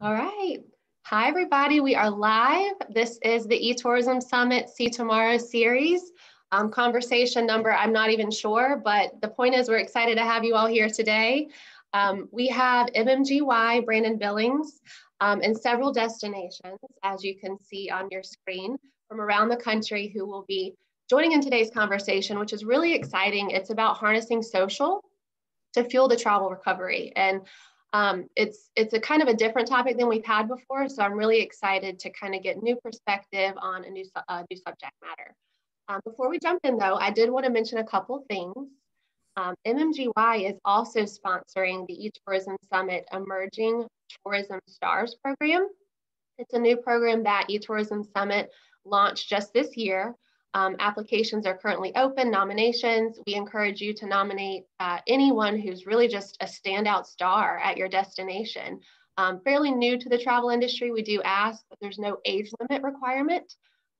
All right. Hi, everybody. We are live. This is the eTourism Summit See Tomorrow series. Um, conversation number, I'm not even sure, but the point is we're excited to have you all here today. Um, we have MMGY, Brandon Billings, um, and several destinations, as you can see on your screen, from around the country who will be joining in today's conversation, which is really exciting. It's about harnessing social to fuel the travel recovery. And um, it's it's a kind of a different topic than we've had before, so I'm really excited to kind of get new perspective on a new, uh, new subject matter. Um, before we jump in though, I did want to mention a couple things. Um, MMGY is also sponsoring the eTourism Summit Emerging Tourism Stars program. It's a new program that eTourism Summit launched just this year. Um, applications are currently open, nominations. We encourage you to nominate uh, anyone who's really just a standout star at your destination. Um, fairly new to the travel industry, we do ask, but there's no age limit requirement.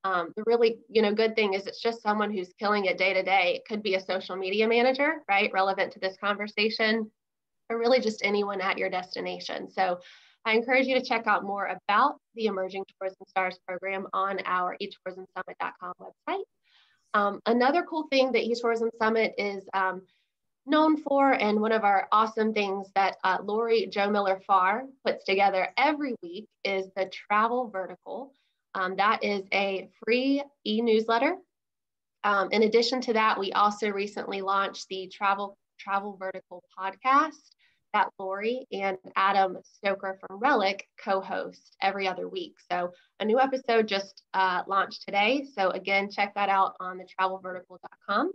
Um, the really you know good thing is it's just someone who's killing it day to day. It could be a social media manager, right, relevant to this conversation, or really just anyone at your destination. So I encourage you to check out more about the Emerging Tourism Stars program on our etourismsummit.com website. Um, another cool thing that eTourism Summit is um, known for, and one of our awesome things that uh, Lori Joe Miller Farr puts together every week is the Travel Vertical. Um, that is a free e-newsletter. Um, in addition to that, we also recently launched the Travel Travel Vertical podcast that Lori and Adam Stoker from Relic co-host every other week. So a new episode just uh, launched today. So again, check that out on the travelvertical.com.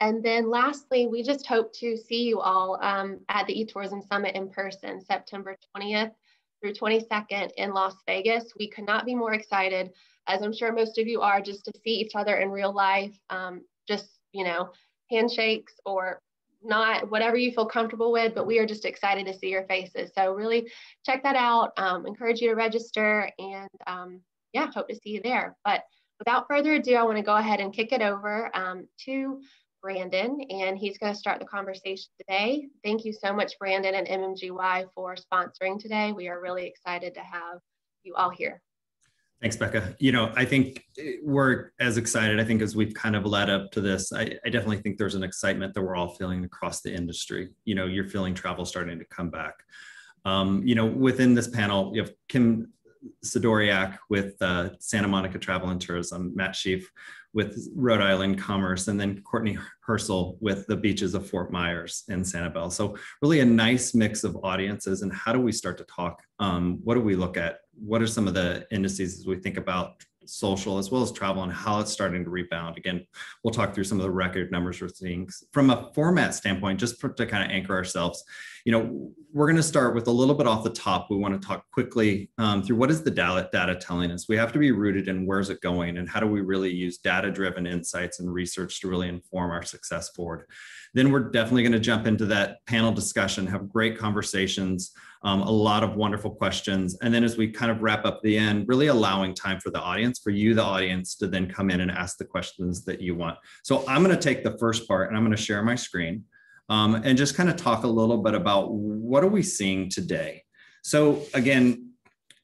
And then lastly, we just hope to see you all um, at the eTourism Summit in person, September 20th through 22nd in Las Vegas. We could not be more excited, as I'm sure most of you are, just to see each other in real life, um, just, you know, handshakes or not whatever you feel comfortable with, but we are just excited to see your faces. So really check that out. Um, encourage you to register and um, yeah, hope to see you there. But without further ado, I want to go ahead and kick it over um, to Brandon, and he's going to start the conversation today. Thank you so much, Brandon and MMGY, for sponsoring today. We are really excited to have you all here. Thanks, Becca. You know, I think we're as excited, I think, as we've kind of led up to this. I, I, definitely think there's an excitement that we're all feeling across the industry. You know, you're feeling travel starting to come back. Um, you know, within this panel, you have Kim Sidoriak with uh, Santa Monica Travel and Tourism, Matt Sheaff with Rhode Island Commerce, and then Courtney Hersel with the beaches of Fort Myers and Sanibel. So really a nice mix of audiences. And how do we start to talk? Um, what do we look at? What are some of the indices as we think about social as well as travel and how it's starting to rebound. Again, we'll talk through some of the record numbers we're seeing. From a format standpoint, just for, to kind of anchor ourselves, you know, we're going to start with a little bit off the top. We want to talk quickly um, through what is the data, data telling us. We have to be rooted in where's it going and how do we really use data-driven insights and research to really inform our success forward. Then we're definitely going to jump into that panel discussion, have great conversations, um, a lot of wonderful questions. And then as we kind of wrap up the end, really allowing time for the audience, for you, the audience, to then come in and ask the questions that you want. So I'm going to take the first part and I'm going to share my screen um, and just kind of talk a little bit about what are we seeing today. So again,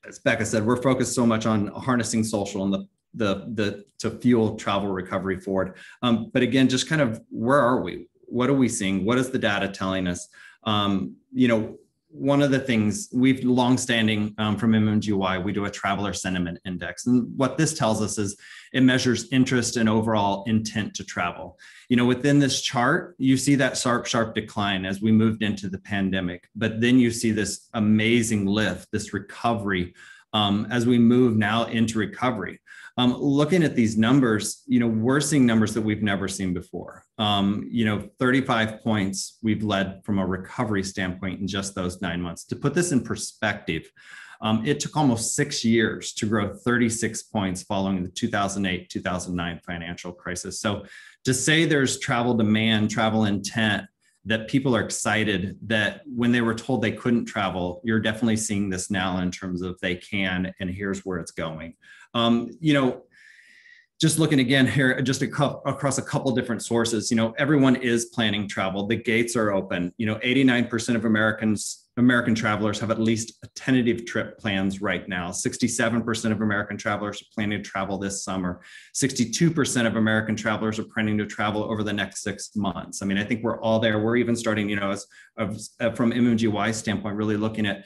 as Becca said, we're focused so much on harnessing social and the the the to fuel travel recovery forward. Um, but again, just kind of where are we? what are we seeing? What is the data telling us? Um, you know, one of the things we've longstanding um, from MMGY, we do a traveler sentiment index. And what this tells us is it measures interest and overall intent to travel. You know, within this chart, you see that sharp, sharp decline as we moved into the pandemic, but then you see this amazing lift, this recovery um, as we move now into recovery. Um, looking at these numbers, you know, we're seeing numbers that we've never seen before. Um, you know, 35 points we've led from a recovery standpoint in just those nine months. To put this in perspective, um, it took almost six years to grow 36 points following the 2008 2009 financial crisis. So, to say there's travel demand, travel intent, that people are excited that when they were told they couldn't travel, you're definitely seeing this now in terms of they can, and here's where it's going. Um, you know, just looking again here, just a across a couple different sources, you know, everyone is planning travel. The gates are open. You know, 89% of Americans, American travelers have at least a tentative trip plans right now. 67% of American travelers are planning to travel this summer. 62% of American travelers are planning to travel over the next six months. I mean, I think we're all there. We're even starting, you know, as, as uh, from MMGY standpoint, really looking at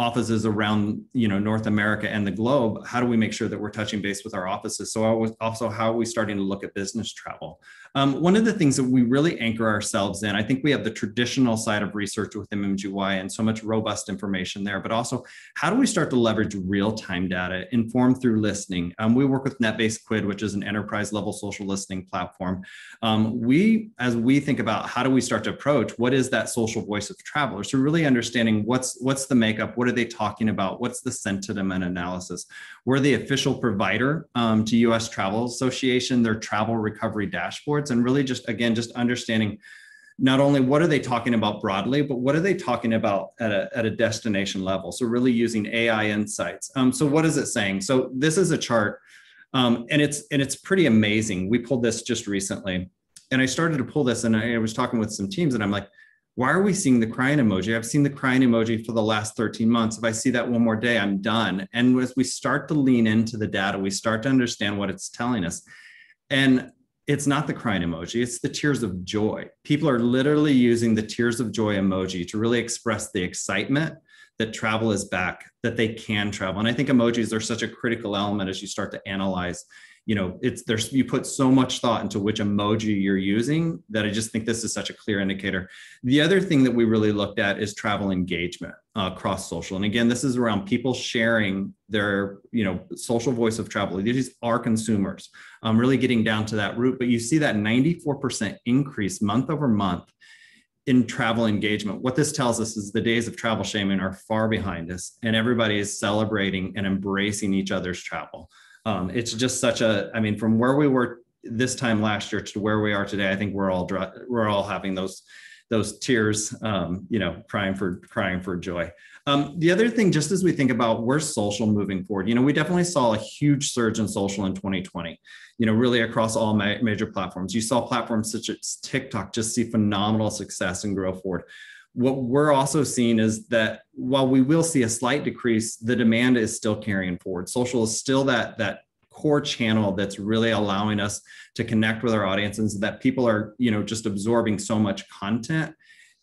offices around you know North America and the globe, how do we make sure that we're touching base with our offices? So also how are we starting to look at business travel? Um, one of the things that we really anchor ourselves in, I think we have the traditional side of research with MMGY and so much robust information there, but also how do we start to leverage real-time data informed through listening? Um, we work with NetBase Quid, which is an enterprise level social listening platform. Um, we, as we think about how do we start to approach, what is that social voice of travelers? So really understanding what's, what's the makeup, what are they talking about? What's the sentiment analysis? We're the official provider um, to US Travel Association, their travel recovery dashboard and really just again just understanding not only what are they talking about broadly but what are they talking about at a, at a destination level? So really using ai insights. Um, so what is it saying? So this is a chart um, and it's and it's pretty amazing. We pulled this just recently and i started to pull this and i was talking with some teams and i'm like why are we seeing the crying emoji? I've seen the crying emoji for the last 13 months. If i see that one more day i'm done. And as we start to lean into the data we start to understand what it's telling us. And it's not the crying emoji, it's the tears of joy. People are literally using the tears of joy emoji to really express the excitement that travel is back, that they can travel. And I think emojis are such a critical element as you start to analyze you know it's there's you put so much thought into which emoji you're using that i just think this is such a clear indicator. The other thing that we really looked at is travel engagement uh, across social. And again this is around people sharing their you know social voice of travel. These are consumers. Um, really getting down to that root but you see that 94% increase month over month in travel engagement. What this tells us is the days of travel shaming are far behind us, and everybody is celebrating and embracing each other's travel um, it's just such a i mean from where we were this time last year to where we are today i think we're all we're all having those those tears um, you know crying for crying for joy. Um, the other thing just as we think about where's social moving forward you know we definitely saw a huge surge in social in 2020 you know really across all ma- major platforms. You saw platforms such as tiktok just see phenomenal success and grow forward what we're also seeing is that while we will see a slight decrease, the demand is still carrying forward. Social is still that that core channel that's really allowing us to connect with our audiences that people are you know just absorbing so much content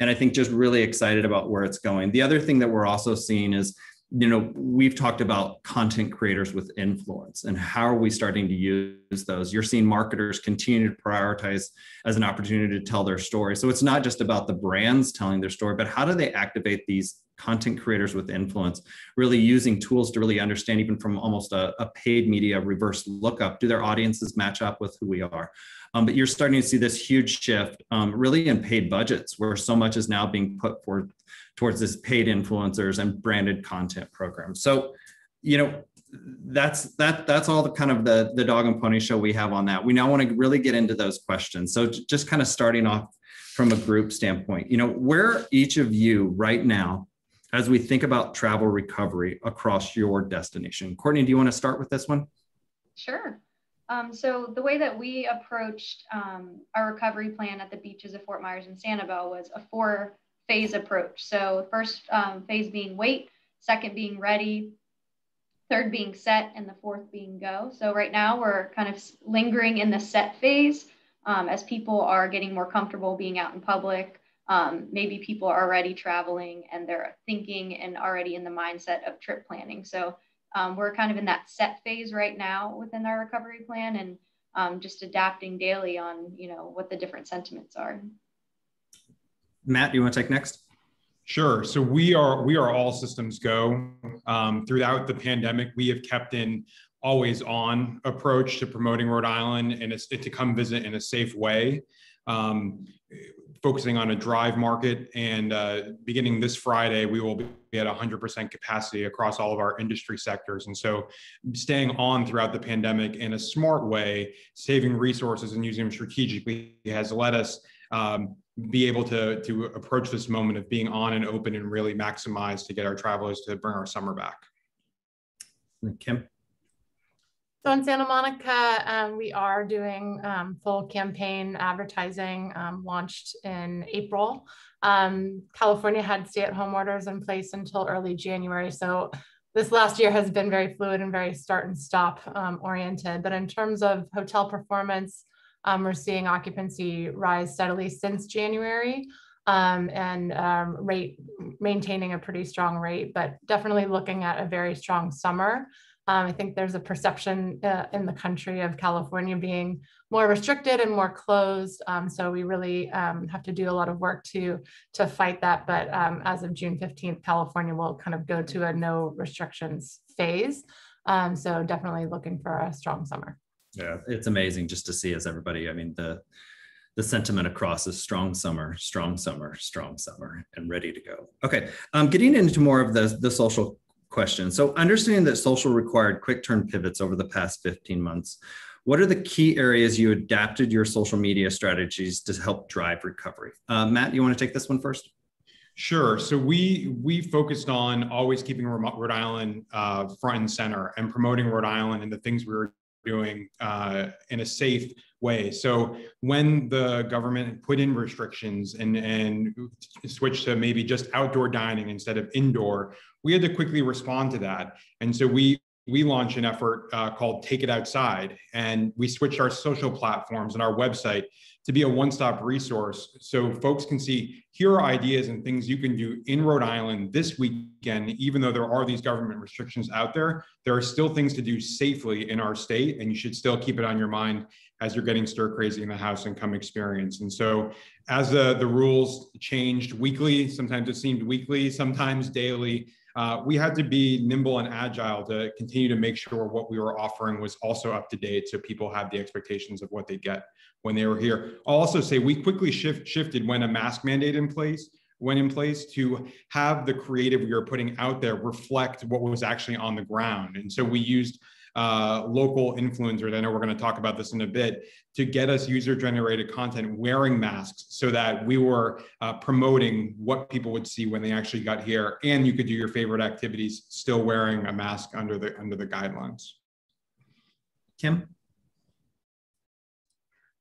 and i think just really excited about where it's going the other thing that we're also seeing is you know we've talked about content creators with influence and how are we starting to use those. You're seeing marketers continue to prioritize as an opportunity to tell their story. So it's not just about the brands telling their story but how do they activate these content creators with influence really using tools to really understand even from almost a, a paid media reverse lookup do their audiences match up with who we are? Um, but you're starting to see this huge shift um, really in paid budgets where so much is now being put forth towards this paid influencers and branded content program. So, you know, that's that that's all the kind of the the dog and pony show we have on that. We now want to really get into those questions. So just kind of starting off from a group standpoint, you know, where each of you right now as we think about travel recovery across your destination. Courtney, do you want to start with this one? Sure. Um, so the way that we approached um, our recovery plan at the beaches of Fort Myers and Sanibel was a four phase approach. So first um, phase being wait, second being ready, third being set, and the fourth being go. So right now we're kind of lingering in the set phase um, as people are getting more comfortable being out in public. Um, maybe people are already traveling and they're thinking and already in the mindset of trip planning. So um, we're kind of in that set phase right now within our recovery plan and um, just adapting daily on you know what the different sentiments are. Matt, do you want to take next? Sure. So we are we are all systems go. Um, throughout the pandemic, we have kept in always on approach to promoting Rhode Island and to come visit in a safe way. Um, focusing on a drive market and uh, beginning this Friday, we will be at 100% capacity across all of our industry sectors. And so staying on throughout the pandemic in a smart way, saving resources and using them strategically has led us um, be able to to approach this moment of being on and open and really maximize to get our travelers to bring our summer back. Kim. So in Santa Monica, um, we are doing um, full campaign advertising um, launched in April. Um, California had stay-at-home orders in place until early January, so this last year has been very fluid and very start and stop um, oriented. But in terms of hotel performance, um, we're seeing occupancy rise steadily since January um, and um, rate maintaining a pretty strong rate, but definitely looking at a very strong summer. Um, I think there's a perception uh, in the country of California being more restricted and more closed. Um, so we really um, have to do a lot of work to to fight that. But as of June 15th, California will kind of go to a no restrictions phase. So definitely looking for a strong summer. Yeah, it's amazing just to see as everybody. I mean the the sentiment across is strong summer, strong summer, strong summer, and ready to go. Okay, um, getting into more of the, the social question. So understanding that social required quick turn pivots over the past 15 months, what are the key areas you adapted your social media strategies to help drive recovery? Uh, Matt, you want to take this one first? Sure. So we we focused on always keeping Rhode Island uh, front and center and promoting Rhode Island and the things we were doing uh, in a safe way. So when the government put in restrictions and, and switched to maybe just outdoor dining instead of indoor, we had to quickly respond to that. And so we we launched an effort uh, called Take It Outside, and we switched our social platforms and our website to be a one-stop resource so folks can see here are ideas and things you can do in Rhode Island this weekend even though there are these government restrictions out there. There are still things to do safely in our state and you should still keep it on your mind as you're getting stir crazy in the house and come experience. And so as the the rules changed weekly sometimes it seemed weekly sometimes daily uh, we had to be nimble and agile to continue to make sure what we were offering was also up to date so people had the expectations of what they get when they were here. I'll also say we quickly shift, shifted when a mask mandate in place went in place to have the creative we were putting out there reflect what was actually on the ground. And so we used uh, local influencers, I know we're going to talk about this in a bit, to get us user generated content wearing masks so that we were uh, promoting what people would see when they actually got here. And you could do your favorite activities still wearing a mask under the, under the guidelines. Kim?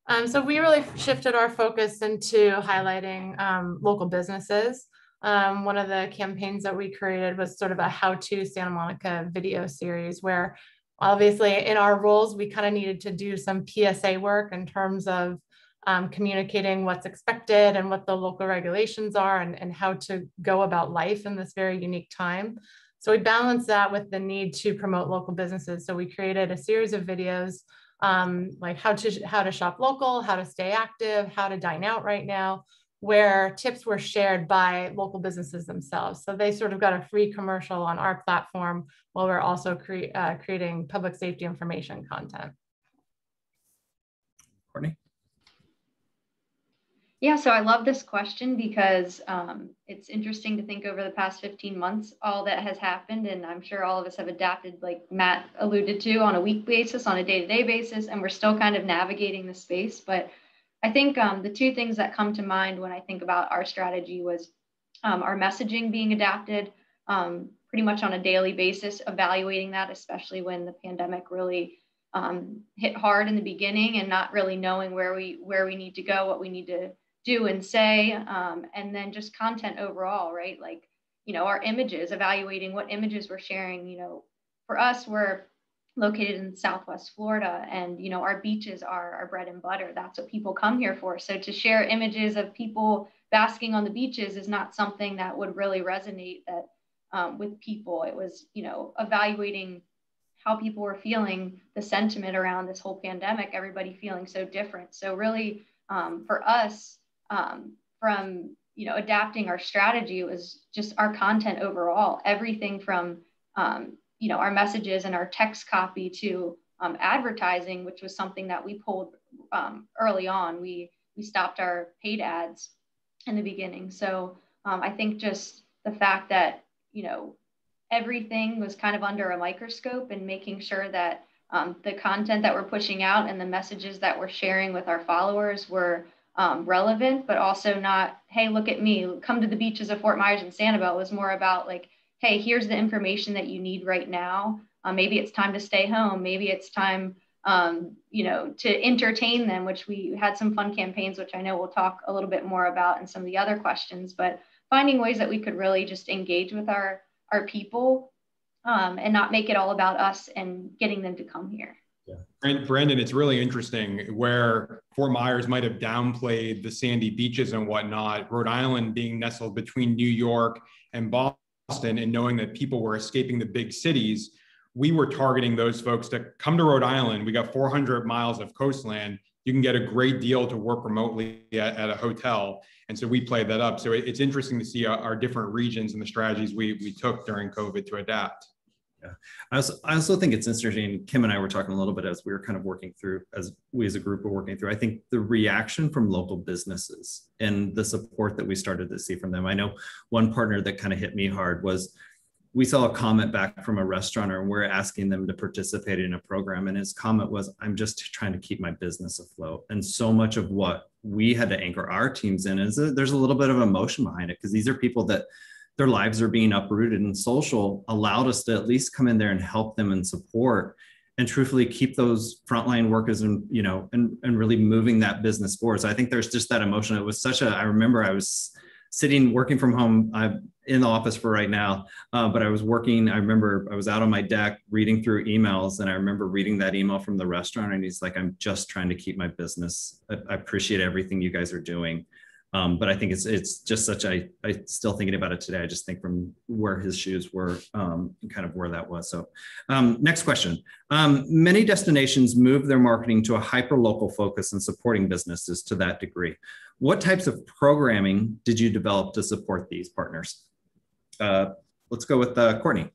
Um, so we really shifted our focus into highlighting um, local businesses. Um, one of the campaigns that we created was sort of a how-to Santa Monica video series where obviously in our roles, we kind of needed to do some PSA work in terms of um, communicating what's expected and what the local regulations are and, and how to go about life in this very unique time. So we balanced that with the need to promote local businesses. So we created a series of videos um, like how to how to shop local, how to stay active, how to dine out right now, where tips were shared by local businesses themselves. So they sort of got a free commercial on our platform while we're also cre uh, creating public safety information content. Courtney? Yeah, so I love this question because um, it's interesting to think over the past 15 months, all that has happened. And I'm sure all of us have adapted, like Matt alluded to, on a week basis, on a day to day basis, and we're still kind of navigating the space. But I think um, the two things that come to mind when I think about our strategy was um, our messaging being adapted um, pretty much on a daily basis, evaluating that, especially when the pandemic really um, hit hard in the beginning and not really knowing where we where we need to go, what we need to do and say, um, and then just content overall, right? Like, you know, our images, evaluating what images we're sharing. You know, for us, we're located in Southwest Florida, and you know, our beaches are our bread and butter. That's what people come here for. So to share images of people basking on the beaches is not something that would really resonate that um, with people. It was, you know, evaluating how people were feeling, the sentiment around this whole pandemic, everybody feeling so different. So really, um, for us, um, from you know adapting our strategy was just our content overall everything from um, you know our messages and our text copy to um, advertising which was something that we pulled um, early on. We we stopped our paid ads in the beginning. So um, i think just the fact that you know everything was kind of under a microscope and making sure that um, the content that we're pushing out and the messages that we're sharing with our followers were um, relevant, but also not, hey, look at me, come to the beaches of Fort Myers and Sanibel. It was more about like, hey, here's the information that you need right now. Uh, maybe it's time to stay home. Maybe it's time, um, you know, to entertain them, which we had some fun campaigns, which I know we'll talk a little bit more about in some of the other questions, but finding ways that we could really just engage with our, our people um, and not make it all about us and getting them to come here. Yeah. Brandon, it's really interesting where Fort Myers might have downplayed the sandy beaches and whatnot. Rhode Island being nestled between New York and Boston, and knowing that people were escaping the big cities, we were targeting those folks to come to Rhode Island. We got 400 miles of coastland. You can get a great deal to work remotely at, at a hotel. And so we played that up. So it, it's interesting to see our, our different regions and the strategies we, we took during COVID to adapt. Yeah, I also I also think it's interesting. Kim and I were talking a little bit as we were kind of working through, as we as a group were working through. I think the reaction from local businesses and the support that we started to see from them. I know one partner that kind of hit me hard was we saw a comment back from a restaurateur and we're asking them to participate in a program and his comment was i'm just trying to keep my business afloat and so much of what we had to anchor our teams in is that there's a little bit of emotion behind it because these are people that their lives are being uprooted and social allowed us to at least come in there and help them and support and truthfully keep those frontline workers and you know and, and really moving that business forward. So i think there's just that emotion. It was such a i remember i was sitting working from home i'm in the office for right now uh, but i was working i remember i was out on my deck reading through emails and i remember reading that email from the restaurant and he's like i'm just trying to keep my business. I, I appreciate everything you guys are doing um, but I think it's it's just such I I still thinking about it today. I just think from where his shoes were, um, kind of where that was. So, um, next question: um, Many destinations move their marketing to a hyper local focus and supporting businesses to that degree. What types of programming did you develop to support these partners? Uh, let's go with uh, Courtney.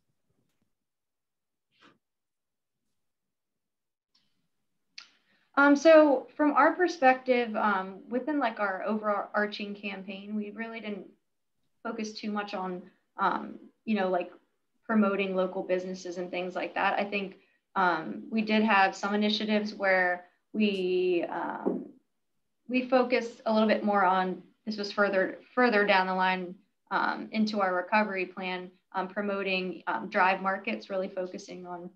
Um, so from our perspective, um, within like our overarching campaign, we really didn't focus too much on, um, you know, like promoting local businesses and things like that. I think um, we did have some initiatives where we um, we focused a little bit more on this was further further down the line um, into our recovery plan, promoting drive markets, really focusing on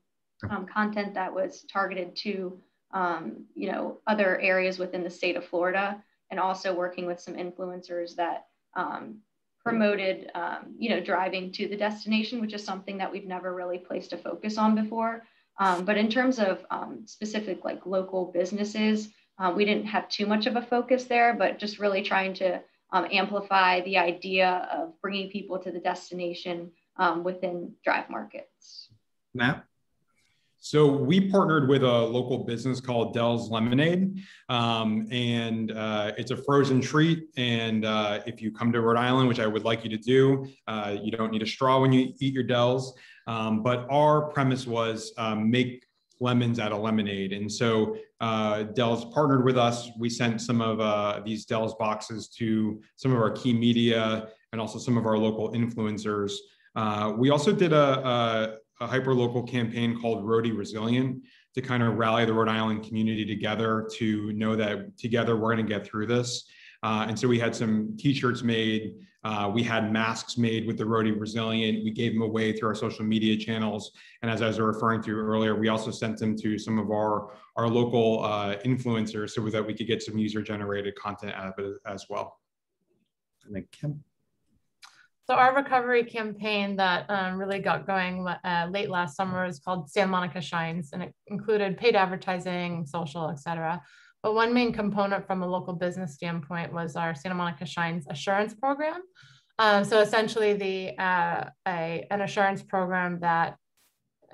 content that was targeted to um, you know, other areas within the state of Florida, and also working with some influencers that um, promoted, um, you know, driving to the destination, which is something that we've never really placed a focus on before. Um, but in terms of um, specific like local businesses, uh, we didn't have too much of a focus there, but just really trying to um, amplify the idea of bringing people to the destination within drive markets. Matt? So we partnered with a local business called Del's Lemonade, um, and uh, it's a frozen treat. And uh, if you come to Rhode Island, which I would like you to do, uh, you don't need a straw when you eat your Del's. Um, but our premise was um, make lemons out of lemonade. And so uh, Del's partnered with us. We sent some of uh, these Del's boxes to some of our key media and also some of our local influencers. Uh, we also did a, a a hyper-local campaign called Rhody Resilient to kind of rally the Rhode Island community together to know that together we're going to get through this. Uh, and so we had some t-shirts made. Uh, we had masks made with the Rhody Resilient. We gave them away through our social media channels. And as I was referring to earlier, we also sent them to some of our, our local uh, influencers so that we could get some user-generated content out of it as well. And then. So our recovery campaign that um, really got going uh, late last summer is called Santa Monica Shines, and it included paid advertising, social, etc. But one main component from a local business standpoint was our Santa Monica Shines assurance program. Um, so essentially, the uh, a, an assurance program that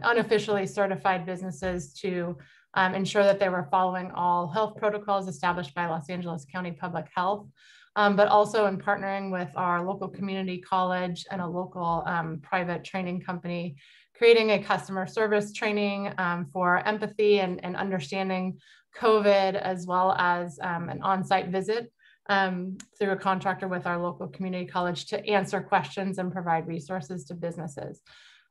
unofficially certified businesses to um, ensure that they were following all health protocols established by Los Angeles County Public Health um, but also in partnering with our local community college and a local um, private training company, creating a customer service training um, for empathy and, and understanding COVID, as well as um, an on-site visit um, through a contractor with our local community college to answer questions and provide resources to businesses.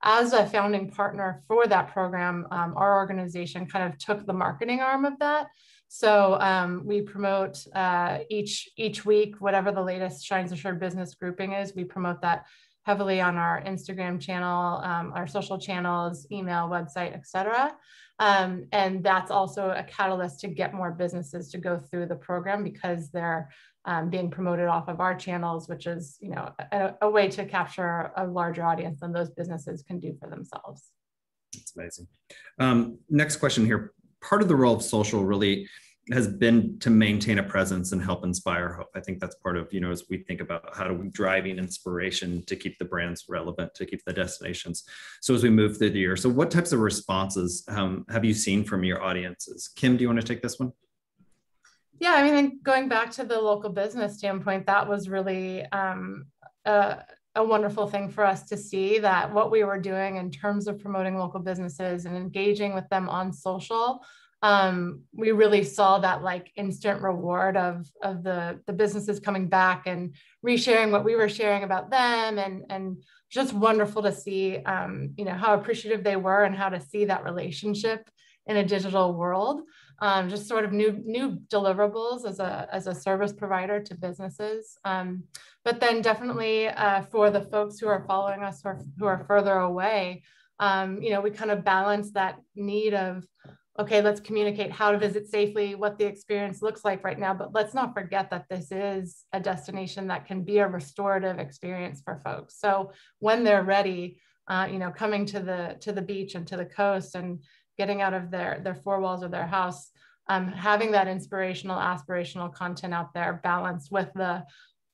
As a founding partner for that program, um, our organization kind of took the marketing arm of that so um, we promote uh, each each week, whatever the latest Shines Assured business grouping is, we promote that heavily on our Instagram channel, um, our social channels, email, website, etc. Um, and that's also a catalyst to get more businesses to go through the program because they're um, being promoted off of our channels, which is you know a, a, way to capture a larger audience than those businesses can do for themselves. That's amazing. Um, next question here. Part of the role of social really has been to maintain a presence and help inspire hope. I think that's part of, you know, as we think about how do we driving inspiration to keep the brands relevant, to keep the destinations. So as we move through the year, so what types of responses um, have you seen from your audiences? Kim, do you want to take this one? Yeah, I mean, going back to the local business standpoint, that was really um, a, a wonderful thing for us to see that what we were doing in terms of promoting local businesses and engaging with them on social um, we really saw that like instant reward of of the the businesses coming back and resharing what we were sharing about them and and just wonderful to see um, you know how appreciative they were and how to see that relationship in a digital world um, just sort of new new deliverables as a as a service provider to businesses um, but then definitely uh, for the folks who are following us or who are further away um, you know we kind of balance that need of okay, let's communicate how to visit safely, what the experience looks like right now. But let's not forget that this is a destination that can be a restorative experience for folks. So when they're ready, uh, you know, coming to the to the beach and to the coast and getting out of their their four walls of their house, um, having that inspirational, aspirational content out there balanced with the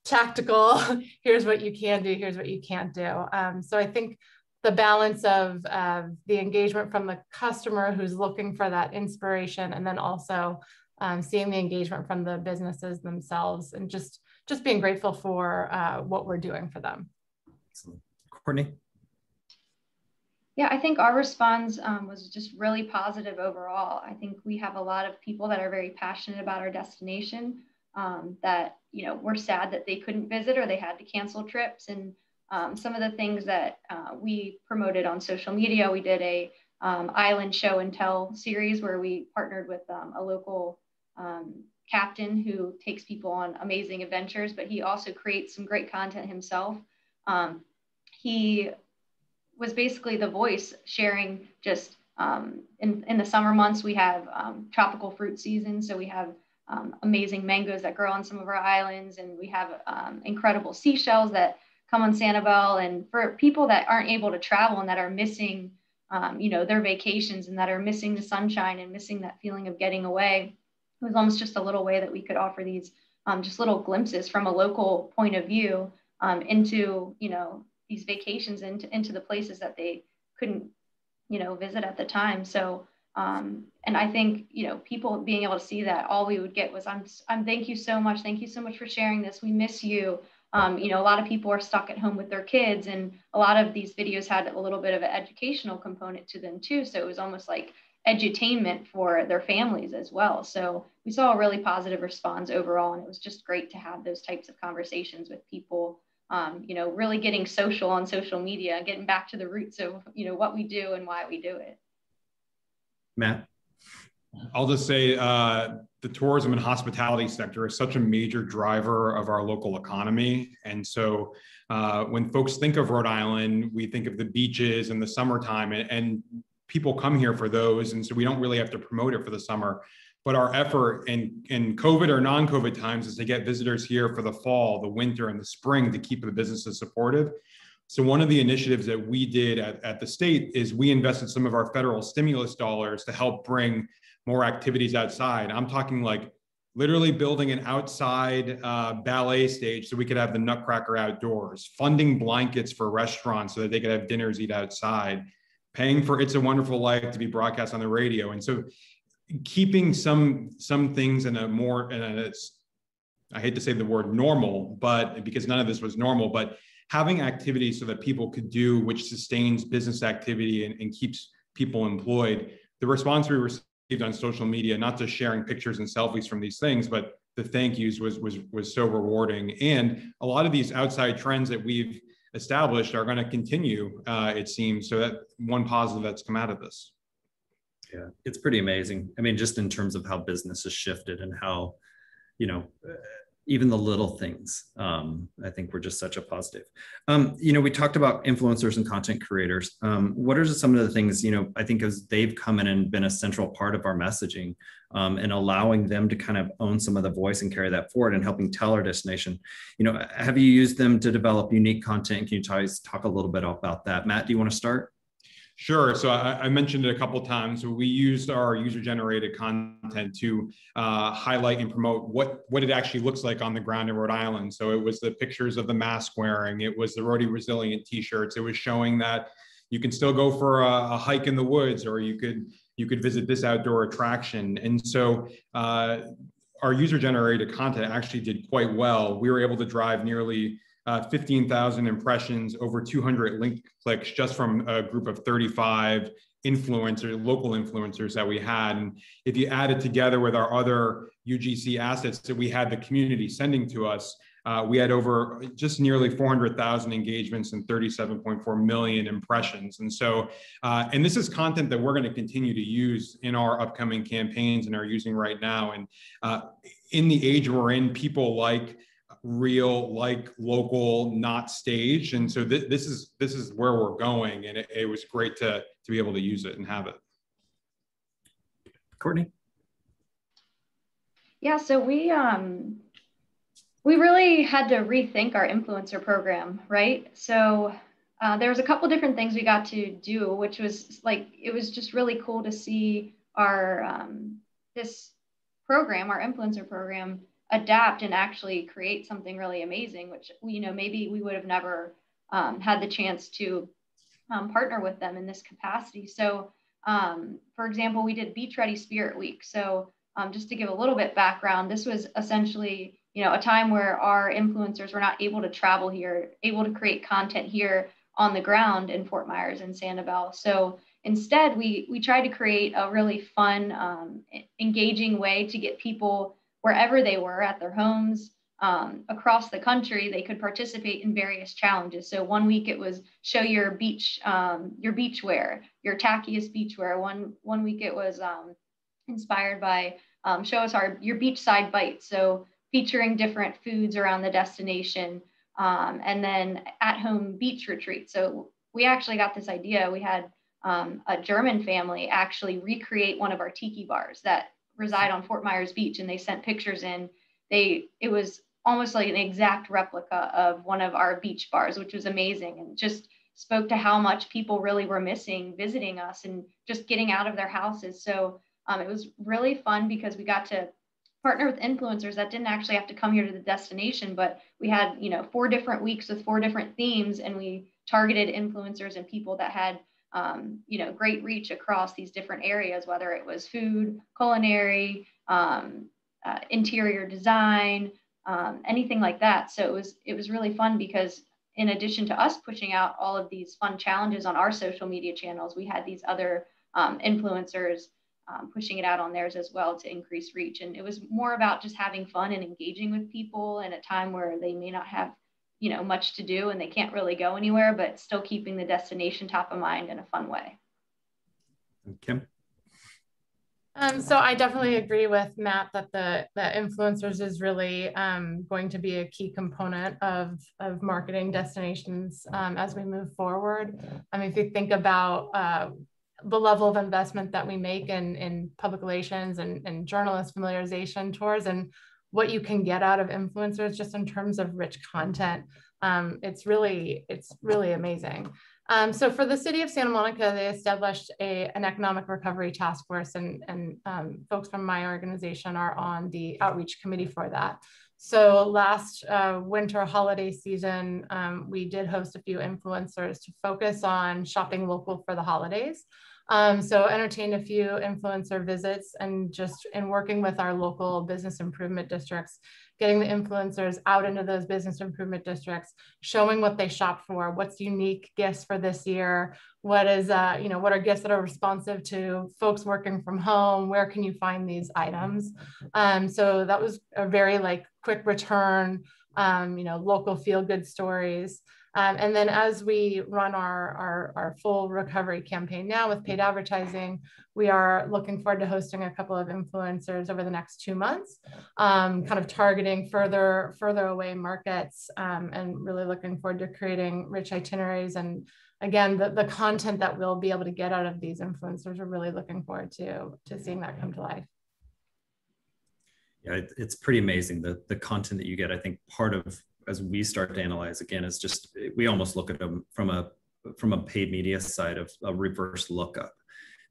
tactical. here's what you can do. Here's what you can't do. Um, so I think the balance of uh, the engagement from the customer who's looking for that inspiration and then also um, seeing the engagement from the businesses themselves and just just being grateful for uh, what we're doing for them Excellent. courtney yeah i think our response um, was just really positive overall i think we have a lot of people that are very passionate about our destination um, that you know we're sad that they couldn't visit or they had to cancel trips and um, some of the things that uh, we promoted on social media, we did a um, island show and tell series where we partnered with um, a local um, captain who takes people on amazing adventures, but he also creates some great content himself. He was basically the voice sharing just um, in, in the summer months, we have tropical fruit season. So we have amazing mangoes that grow on some of our islands, and we have incredible seashells that come on Sanibel. And for people that aren't able to travel and that are missing, um, you know, their vacations and that are missing the sunshine and missing that feeling of getting away, it was almost just a little way that we could offer these um, just little glimpses from a local point of view um, into, you know, these vacations into, into the places that they couldn't, you know, visit at the time. So, um, and I think, you know, people being able to see that all we would get was, I'm, I'm, thank you so much. Thank you so much for sharing this. We miss you. Um, you know, a lot of people are stuck at home with their kids, and a lot of these videos had a little bit of an educational component to them too. So it was almost like edutainment for their families as well. So we saw a really positive response overall, and it was just great to have those types of conversations with people. Um, you know, really getting social on social media, getting back to the roots of you know what we do and why we do it. Matt. I'll just say uh, the tourism and hospitality sector is such a major driver of our local economy. And so uh, when folks think of Rhode Island, we think of the beaches and the summertime, and, and people come here for those. And so we don't really have to promote it for the summer. But our effort in, in COVID or non COVID times is to get visitors here for the fall, the winter, and the spring to keep the businesses supportive. So one of the initiatives that we did at, at the state is we invested some of our federal stimulus dollars to help bring more activities outside. I'm talking like literally building an outside uh, ballet stage so we could have the Nutcracker outdoors, funding blankets for restaurants so that they could have dinners eat outside, paying for It's a Wonderful Life to be broadcast on the radio, and so keeping some some things in a more in a I hate to say the word normal, but because none of this was normal, but having activities so that people could do which sustains business activity and, and keeps people employed. The response we received on social media, not just sharing pictures and selfies from these things, but the thank yous was was was so rewarding. And a lot of these outside trends that we've established are going to continue, uh, it seems. So that one positive that's come out of this. Yeah, it's pretty amazing. I mean, just in terms of how business has shifted and how, you know, even the little things um, i think were just such a positive. Um, you know we talked about influencers and content creators. Um, what are some of the things you know i think as they've come in and been a central part of our messaging um, and allowing them to kind of own some of the voice and carry that forward and helping tell our destination you know have you used them to develop unique content? Can you talk a little bit about that? Matt do you want to start Sure. So I, I, mentioned it a couple times. We used our user-generated content to uh, highlight and promote what what it actually looks like on the ground in Rhode Island. So it was the pictures of the mask wearing. It was the Rhody Resilient T-shirts. It was showing that you can still go for a, a, hike in the woods, or you could you could visit this outdoor attraction. And so uh, our user-generated content actually did quite well. We were able to drive nearly uh, 15,000 impressions, over 200 link clicks just from a group of 35 influencers, local influencers that we had. And if you add it together with our other UGC assets that we had the community sending to us, uh, we had over just nearly 400,000 engagements and 37.4 million impressions. And so, uh, and this is content that we're going to continue to use in our upcoming campaigns and are using right now. And uh, in the age we're in, people like real, like local, not staged. And so th- this is this is where we're going, and it, it was great to to be able to use it and have it. Courtney. Yeah, so we um we really had to rethink our influencer program, right? So uh, there was a couple different things we got to do, which was like it was just really cool to see our um, this program, our influencer program, adapt and actually create something really amazing, which you know maybe we would have never um, had the chance to um, partner with them in this capacity. So, um, for example, we did Beach Ready Spirit Week. So, um, just to give a little bit background, this was essentially you know a time where our influencers were not able to travel here, able to create content here on the ground in Fort Myers and Sanibel. So instead, we we tried to create a really fun, um, engaging way to get people wherever they were at their homes um, across the country, they could participate in various challenges. So one week it was show your beach um, your beach wear, your tackiest beach wear. One one week it was um, inspired by um, show us our your beachside bites. So featuring different foods around the destination, um, and then at home beach retreat. So we actually got this idea. We had um, a German family actually recreate one of our tiki bars that reside on Fort Myers Beach, and they sent pictures in. They it was almost like an exact replica of one of our beach bars, which was amazing, and just spoke to how much people really were missing visiting us and just getting out of their houses. So um, it was really fun because we got to partner with influencers that didn't actually have to come here to the destination, but we had you know four different weeks with four different themes, and we targeted influencers and people that had um, you know, great reach across these different areas, whether it was food, culinary, um, uh, interior design, um, anything like that. So it was it was really fun because in addition to us pushing out all of these fun challenges on our social media channels, we had these other um, influencers um, pushing it out on theirs as well to increase reach. And it was more about just having fun and engaging with people in a time where they may not have you know much to do and they can't really go anywhere but still keeping the destination top of mind in a fun way kim um, so I definitely agree with Matt that the, the influencers is really um, going to be a key component of, of marketing destinations um, as we move forward. I mean, if you think about uh, the level of investment that we make in, in public relations and, and journalist familiarization tours and what you can get out of influencers just in terms of rich content. Um, it's really, it's really amazing. Um, so for the city of Santa Monica, they established a, an economic recovery task force and, and um, folks from my organization are on the outreach committee for that. So last uh, winter holiday season, um, we did host a few influencers to focus on shopping local for the holidays. Um, so entertained a few influencer visits and just in working with our local business improvement districts, getting the influencers out into those business improvement districts, showing what they shop for, what's unique gifts for this year, what is, uh, you know, what are gifts that are responsive to folks working from home, where can you find these items? Um, so that was a very like quick return, um, you know, local feel good stories. Um, and then as we run our, our, our full recovery campaign now with paid advertising, we are looking forward to hosting a couple of influencers over the next two months, um, kind of targeting further, further away markets um, and really looking forward to creating rich itineraries and again, the, the content that we'll be able to get out of these influencers, we're really looking forward to, to seeing that come to life. Yeah, it's pretty amazing the, the content that you get. I think part of as we start to analyze again is just we almost look at them from a from a paid media side of a reverse lookup.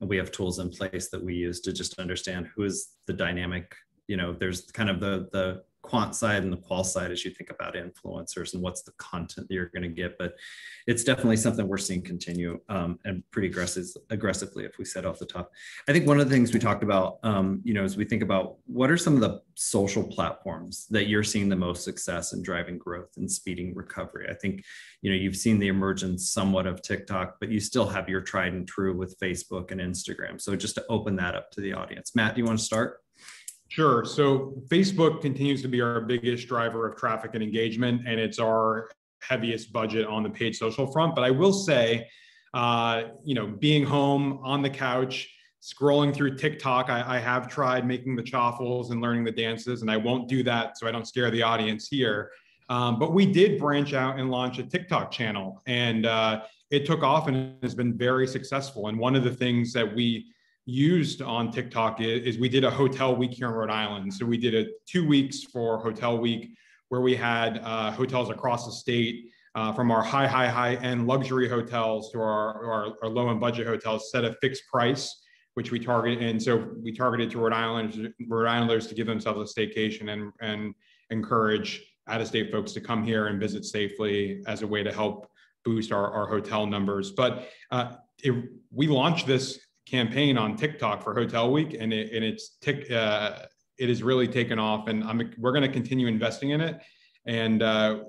And we have tools in place that we use to just understand who is the dynamic you know there's kind of the the quant side and the qual side as you think about influencers and what's the content that you're going to get. But it's definitely something we're seeing continue um, and pretty aggressive, aggressively if we set off the top. I think one of the things we talked about, um, you know, as we think about what are some of the social platforms that you're seeing the most success in driving growth and speeding recovery. I think, you know, you've seen the emergence somewhat of TikTok, but you still have your tried and true with Facebook and Instagram. So just to open that up to the audience, Matt, do you want to start? Sure. So Facebook continues to be our biggest driver of traffic and engagement, and it's our heaviest budget on the paid social front. But I will say, uh, you know, being home on the couch, scrolling through TikTok, I, I, have tried making the chaffles and learning the dances, and I won't do that so I don't scare the audience here. Um, but we did branch out and launch a TikTok channel, and uh, it took off and has been very successful. And one of the things that we used on TikTok is, is, we did a hotel week here in Rhode Island. So we did a two weeks for hotel week where we had uh, hotels across the state uh, from our high, high, high end luxury hotels to our, our, our low end budget hotels set a fixed price, which we target. And so we targeted to Rhode Islanders, Rhode Islanders to give themselves a staycation and, and encourage out of state folks to come here and visit safely as a way to help boost our, our hotel numbers. But uh, it, we launched this campaign on TikTok for Hotel Week, and it and it's tick uh, it has really taken off, and I'm we're going to continue investing in it. And uh,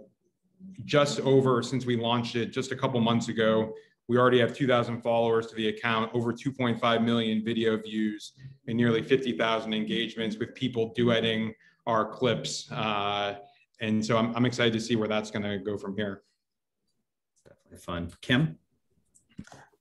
just over since we launched it just a couple months ago, we already have 2,000 followers to the account, over 2.5 million video views, and nearly 50,000 engagements with people duetting our clips. Uh, and so I'm, I'm excited to see where that's going to go from here. Definitely fun. Kim?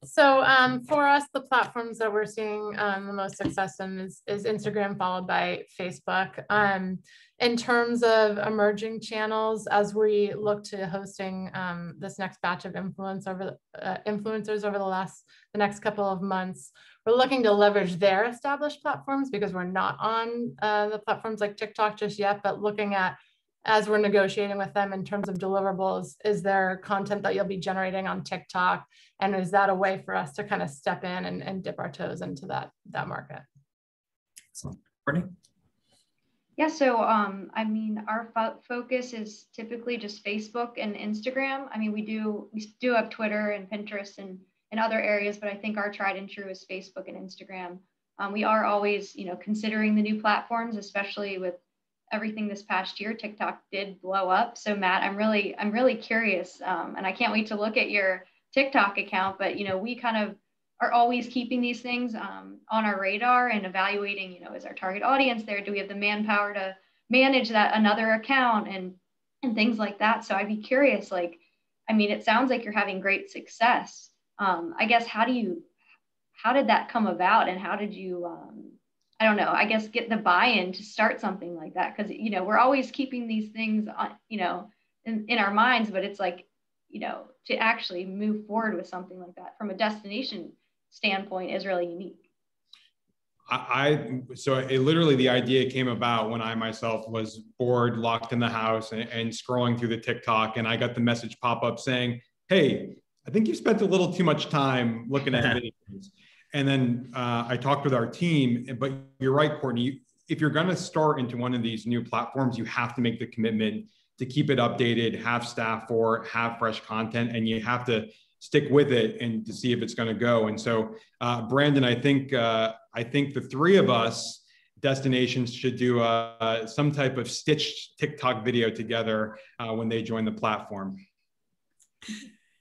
So um, for us, the platforms that we're seeing um, the most success in is, is Instagram, followed by Facebook. Um, in terms of emerging channels, as we look to hosting um, this next batch of influence over uh, influencers over the last the next couple of months, we're looking to leverage their established platforms because we're not on uh, the platforms like TikTok just yet, but looking at as we're negotiating with them in terms of deliverables, is there content that you'll be generating on TikTok? And is that a way for us to kind of step in and, and dip our toes into that, that market? Excellent. Brittany? Yeah, so um, I mean, our fo focus is typically just Facebook and Instagram. I mean, we do we do have Twitter and Pinterest and, and other areas, but I think our tried and true is Facebook and Instagram. Um, we are always, you know, considering the new platforms, especially with everything this past year, TikTok did blow up. So Matt, I'm really, I'm really curious, um, and I can't wait to look at your TikTok account. But you know, we kind of are always keeping these things um, on our radar and evaluating. You know, is our target audience there? Do we have the manpower to manage that another account and and things like that? So I'd be curious. Like, I mean, it sounds like you're having great success. Um, I guess how do you, how did that come about, and how did you um, I don't know, I guess get the buy-in to start something like that. Cause you know, we're always keeping these things on, you know, in, in our minds, but it's like, you know, to actually move forward with something like that from a destination standpoint is really unique. I, so it literally the idea came about when I myself was bored, locked in the house, and, and scrolling through the TikTok, and I got the message pop up saying, "Hey, I think you spent a little too much time looking at videos." And then uh, I talked with our team, but you're right, Courtney. If you're going to start into one of these new platforms, you have to make the commitment to keep it updated, have staff for, have fresh content, and you have to stick with it and to see if it's going to go. And so, uh, Brandon, I think uh, I think the three of us destinations should do uh, some type of stitched TikTok video together uh, when they join the platform.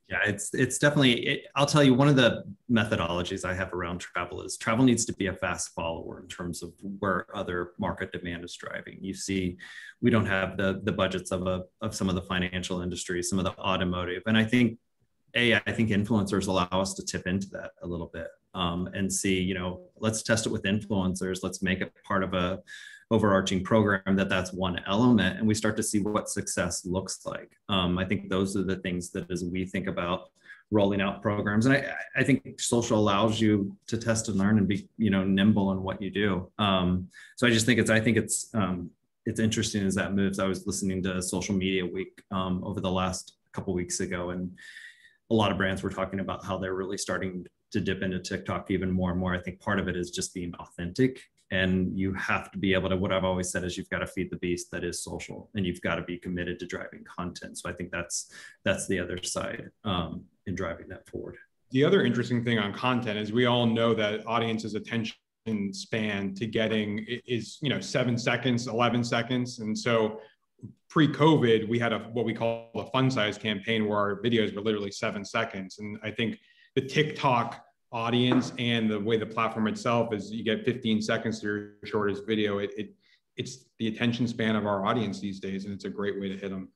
Yeah, it's it's definitely. It, I'll tell you one of the methodologies I have around travel is travel needs to be a fast follower in terms of where other market demand is driving. You see, we don't have the the budgets of a of some of the financial industries, some of the automotive, and I think, a I think influencers allow us to tip into that a little bit um, and see. You know, let's test it with influencers. Let's make it part of a overarching program that that's one element and we start to see what success looks like. Um, i think those are the things that as we think about rolling out programs and I, I think social allows you to test and learn and be you know nimble in what you do. Um, so i just think it's i think it's um, it's interesting as that moves. I was listening to social media week um, over the last couple weeks ago and a lot of brands were talking about how they're really starting to dip into tiktok even more and more. I think part of it is just being authentic and you have to be able to what i've always said is you've got to feed the beast that is social and you've got to be committed to driving content. So i think that's that's the other side um, in driving that forward. The other interesting thing on content is we all know that audiences attention span to getting is you know seven seconds 11 seconds. And so pre-covid we had a what we call a fun size campaign where our videos were literally seven seconds. And i think the tiktok audience and the way the platform itself is you get 15 seconds to your shortest video. It, it it's the attention span of our audience these days and it's a great way to hit them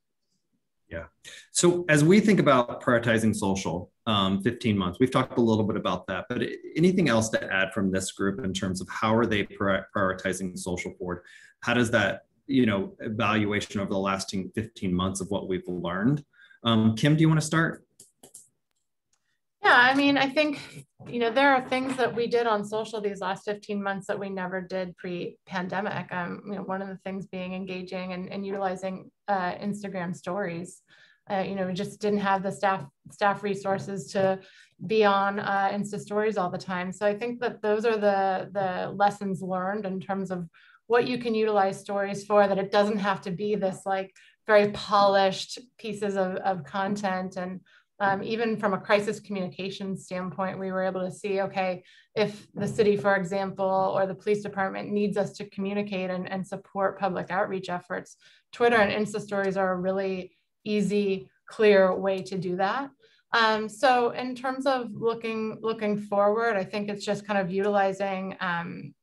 yeah. So as we think about prioritizing social um, 15 months we've talked a little bit about that but anything else to add from this group in terms of how are they prioritizing social forward? How does that you know evaluation over the lasting 15 months of what we've learned? Um, kim do you want to start yeah, I mean, I think, you know, there are things that we did on social these last 15 months that we never did pre-pandemic. Um, you know, one of the things being engaging and, and utilizing uh, Instagram stories. Uh, you know, we just didn't have the staff staff resources to be on uh, Insta stories all the time. So I think that those are the the lessons learned in terms of what you can utilize stories for. That it doesn't have to be this like very polished pieces of, of content and um, even from a crisis communication standpoint, we were able to see, okay, if the city, for example, or the police department needs us to communicate and, and support public outreach efforts, Twitter and Insta stories are a really easy, clear way to do that. Um, so in terms of looking looking forward, I think it's just kind of utilizing um,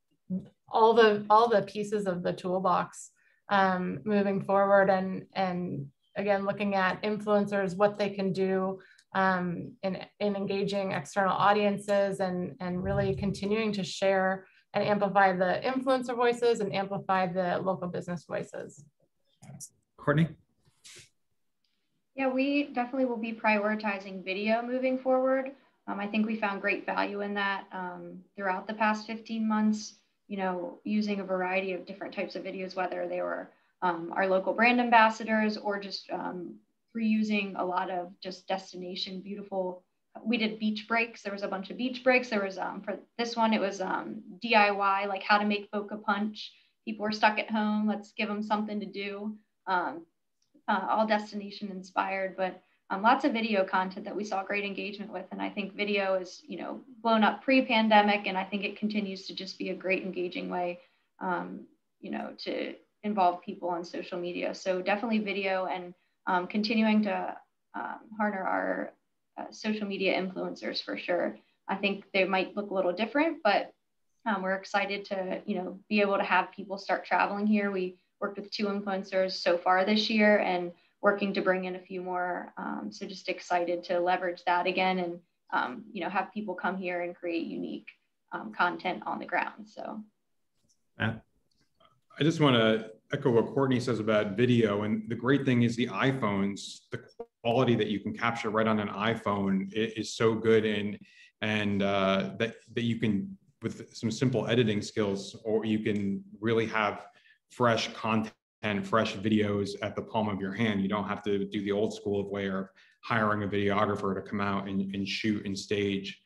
all the all the pieces of the toolbox um, moving forward and and again, looking at influencers, what they can do um, in, in engaging external audiences and, and really continuing to share and amplify the influencer voices and amplify the local business voices. Courtney? Yeah, we definitely will be prioritizing video moving forward. Um, I think we found great value in that um, throughout the past 15 months, you know, using a variety of different types of videos, whether they were um, our local brand ambassadors or just um, reusing a lot of just destination beautiful. We did beach breaks. There was a bunch of beach breaks. There was um, for this one, it was um, DIY, like how to make boca punch. People were stuck at home. Let's give them something to do. Um, uh, all destination inspired, but um, lots of video content that we saw great engagement with. And I think video is, you know, blown up pre-pandemic, and I think it continues to just be a great engaging way, um, you know, to involve people on social media. So definitely video and um, continuing to um, harness our uh, social media influencers for sure. I think they might look a little different, but um, we're excited to you know be able to have people start traveling here. We worked with two influencers so far this year and working to bring in a few more. Um, so just excited to leverage that again and um, you know have people come here and create unique um, content on the ground. So. I just want to echo what Courtney says about video. And the great thing is the iPhones, the quality that you can capture right on an iPhone is, so good and and uh, that that you can with some simple editing skills, or you can really have fresh content, fresh videos at the palm of your hand. You don't have to do the old school of way of hiring a videographer to come out and, and shoot and stage.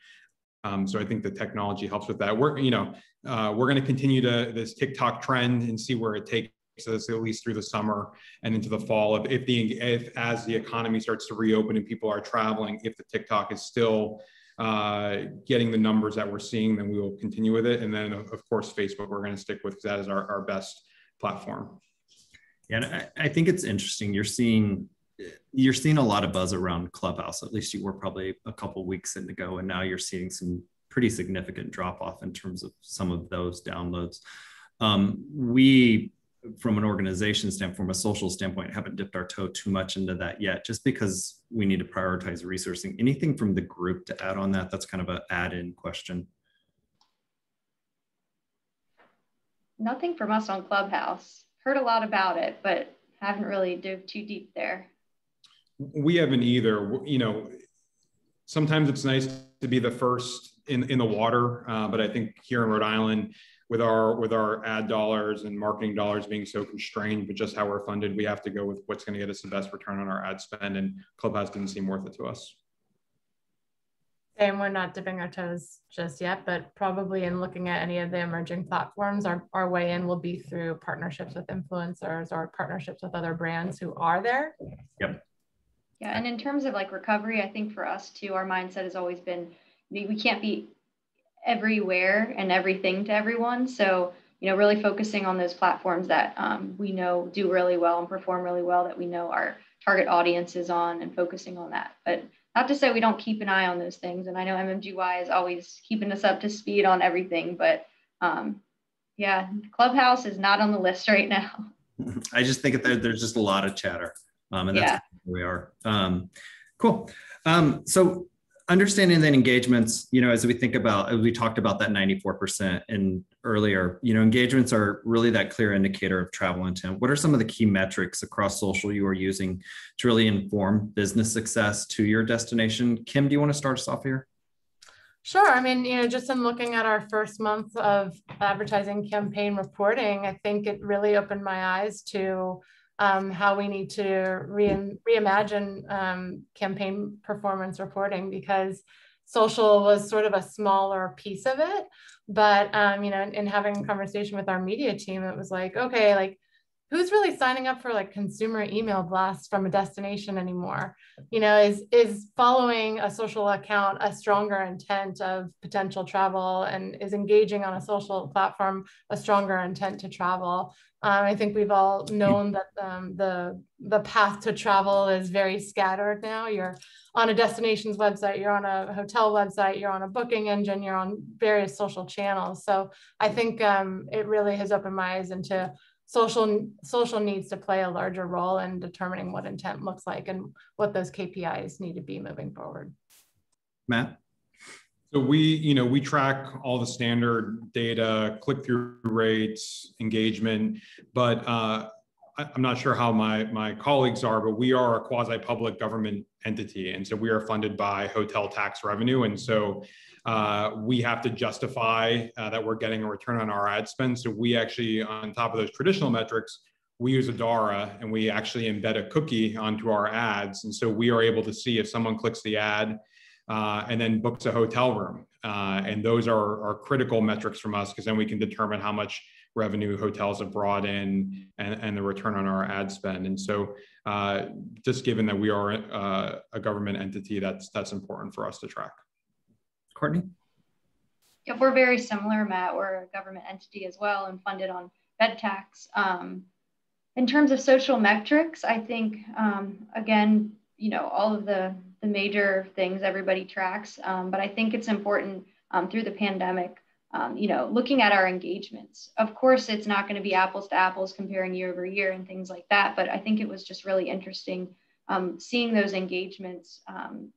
Um, so I think the technology helps with that. We're, you know, uh, we're going to continue to this TikTok trend and see where it takes us at least through the summer and into the fall. If, if the if as the economy starts to reopen and people are traveling, if the TikTok is still uh, getting the numbers that we're seeing, then we will continue with it. And then of course Facebook, we're going to stick with because that is our, our best platform. Yeah, and I, I think it's interesting. You're seeing you're seeing a lot of buzz around Clubhouse. At least you were probably a couple weeks in to go, and now you're seeing some pretty significant drop off in terms of some of those downloads. Um, we, from an organization standpoint, from a social standpoint, haven't dipped our toe too much into that yet, just because we need to prioritize resourcing. Anything from the group to add on that? That's kind of an add-in question. Nothing from us on Clubhouse. Heard a lot about it, but haven't really dove too deep there. We haven't either. You know, sometimes it's nice to be the first in, in the water, uh, but I think here in Rhode Island, with our with our ad dollars and marketing dollars being so constrained, but just how we're funded, we have to go with what's going to get us the best return on our ad spend. And Clubhouse didn't seem worth it to us. And we're not dipping our toes just yet, but probably in looking at any of the emerging platforms, our, our way in will be through partnerships with influencers or partnerships with other brands who are there. Yep. Yeah, and in terms of like recovery, I think for us too, our mindset has always been we can't be everywhere and everything to everyone. So, you know, really focusing on those platforms that um, we know do really well and perform really well that we know our target audience is on and focusing on that. But not to say we don't keep an eye on those things. And I know MMGY is always keeping us up to speed on everything, but um, yeah, Clubhouse is not on the list right now. I just think that there's just a lot of chatter. Um, and that's yeah. where we are. Um, cool. Um, so understanding that engagements, you know, as we think about, as we talked about that 94% and earlier, you know, engagements are really that clear indicator of travel intent. What are some of the key metrics across social you are using to really inform business success to your destination? Kim, do you want to start us off here? Sure. I mean, you know, just in looking at our first month of advertising campaign reporting, I think it really opened my eyes to um, how we need to re- reimagine um, campaign performance reporting because social was sort of a smaller piece of it. But, um, you know, in, in having a conversation with our media team, it was like, okay, like who's really signing up for like consumer email blasts from a destination anymore? You know is is following a social account a stronger intent of potential travel? And is engaging on a social platform a stronger intent to travel um, i think we've all known that um, the the path to travel is very scattered now you're on a destinations website you're on a hotel website you're on a booking engine you're on various social channels so i think um, it really has opened my eyes into social social needs to play a larger role in determining what intent looks like and what those KPIs need to be moving forward. Matt? So we, you know, we track all the standard data, click-through rates, engagement, but uh, I'm not sure how my my colleagues are, but we are a quasi-public government entity, and so we are funded by hotel tax revenue, and so uh, we have to justify uh, that we're getting a return on our ad spend. So we actually, on top of those traditional metrics, we use Adara and we actually embed a cookie onto our ads, and so we are able to see if someone clicks the ad. Uh, and then books a hotel room. Uh, and those are, are critical metrics from us because then we can determine how much revenue hotels have brought in and, and the return on our ad spend. And so uh, just given that we are uh, a government entity, that's, that's important for us to track. Courtney? Yeah, we're very similar, Matt. We're a government entity as well and funded on bed tax. Um, in terms of social metrics, I think, um, again, you know, all of the, the major things everybody tracks, um, but I think it's important um, through the pandemic um, you know, looking at our engagements. Of course, it's not going to be apples to apples comparing year over year and things like that, but I think it was just really interesting um, seeing those engagements um,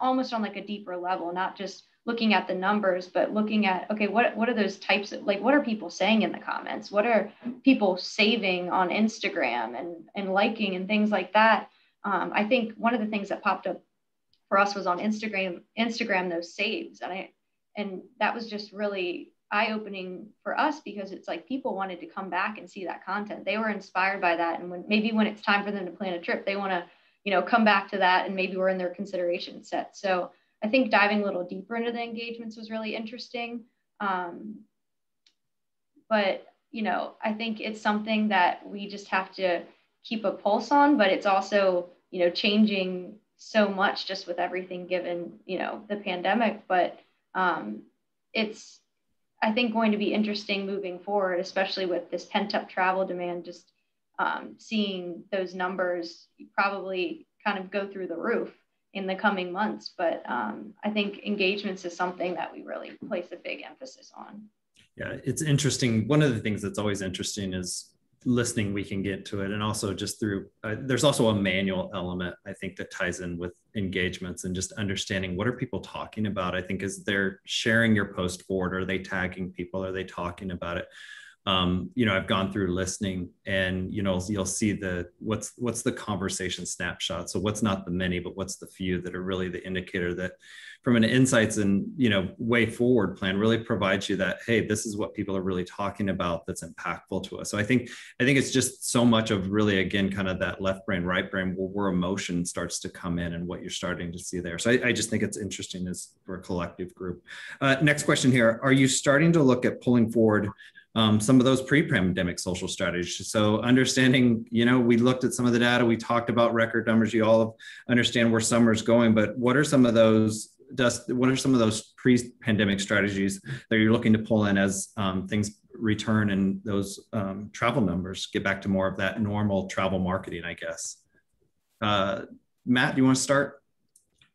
almost on like a deeper level, not just looking at the numbers, but looking at, okay, what, what are those types of, like, what are people saying in the comments? What are people saving on Instagram and, and liking and things like that? Um, I think one of the things that popped up for us was on Instagram, Instagram, those saves. And I, and that was just really eye-opening for us because it's like people wanted to come back and see that content. They were inspired by that. And when maybe when it's time for them to plan a trip they want to you know come back to that and maybe we're in their consideration set. So i think diving a little deeper into the engagements was really interesting. Um, but you know i think it's something that we just have to keep a pulse on but it's also you know changing so much just with everything given you know the pandemic but um, it's I think going to be interesting moving forward, especially with this pent up travel demand just um, seeing those numbers probably kind of go through the roof in the coming months. But um, I think engagements is something that we really place a big emphasis on. Yeah, it's interesting. One of the things that's always interesting is listening we can get to it. And also just through uh, there's also a manual element i think that ties in with engagements and just understanding what are people talking about i think is they're sharing your post forward are they tagging people are they talking about it um, you know, I've gone through listening and, you know, you'll see the, what's, what's the conversation snapshot. So what's not the many, but what's the few that are really the indicator that from an insights and, you know, way forward plan really provides you that, Hey, this is what people are really talking about. That's impactful to us. So I think, I think it's just so much of really, again, kind of that left brain, right brain, where, where emotion starts to come in and what you're starting to see there. So I, I just think it's interesting as for a collective group. Uh, next question here. Are you starting to look at pulling forward um, some of those pre-pandemic social strategies. So understanding, you know, we looked at some of the data, we talked about record numbers, you all understand where summer's going, but what are some of those Dust, what are some of those pre-pandemic strategies that you're looking to pull in as um, things return and those um, travel numbers get back to more of that normal travel marketing, I guess. Uh, Matt, do you want to start?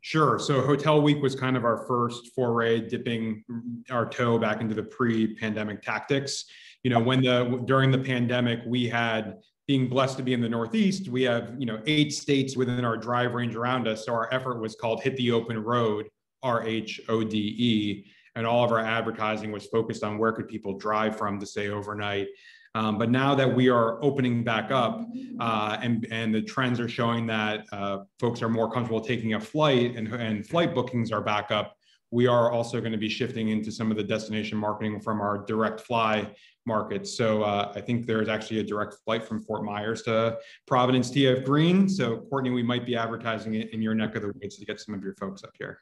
Sure. So Hotel Week was kind of our first foray, dipping our toe back into the pre-pandemic tactics. You know, when the during the pandemic, we had being blessed to be in the Northeast, we have you know eight states within our drive range around us. So our effort was called Hit the Open Road, R H O D E, and all of our advertising was focused on where could people drive from to stay overnight. Um, but now that we are opening back up uh, and, and the trends are showing that uh, folks are more comfortable taking a flight and, and flight bookings are back up, we are also going to be shifting into some of the destination marketing from our direct fly markets. So uh, I think there's actually a direct flight from Fort Myers to Providence TF Green. So Courtney, we might be advertising it in your neck of the woods to get some of your folks up here.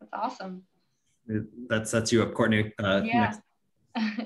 That's awesome. That sets you up, Courtney. Uh, yeah.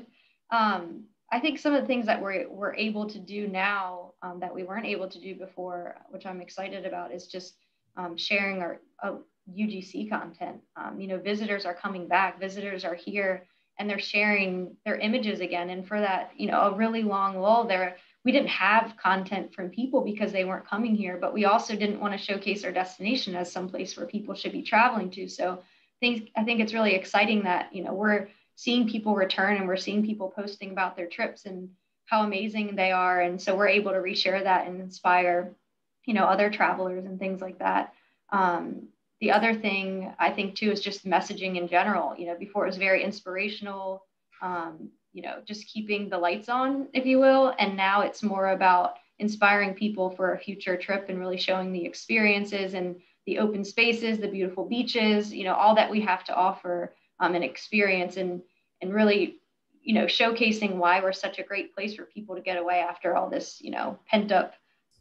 um, I think some of the things that we're, we're able to do now um, that we weren't able to do before, which I'm excited about, is just um, sharing our uh, UGC content. Um, you know, visitors are coming back, visitors are here, and they're sharing their images again. And for that, you know, a really long lull there, we didn't have content from people because they weren't coming here, but we also didn't want to showcase our destination as some place where people should be traveling to. So things, I think it's really exciting that, you know, we're seeing people return and we're seeing people posting about their trips and how amazing they are. And so we're able to reshare that and inspire you know other travelers and things like that. Um, the other thing i think too is just messaging in general. You know before it was very inspirational um, you know just keeping the lights on if you will. And now it's more about inspiring people for a future trip and really showing the experiences and the open spaces the beautiful beaches you know all that we have to offer um, and experience. And and really you know showcasing why we're such a great place for people to get away after all this you know pent up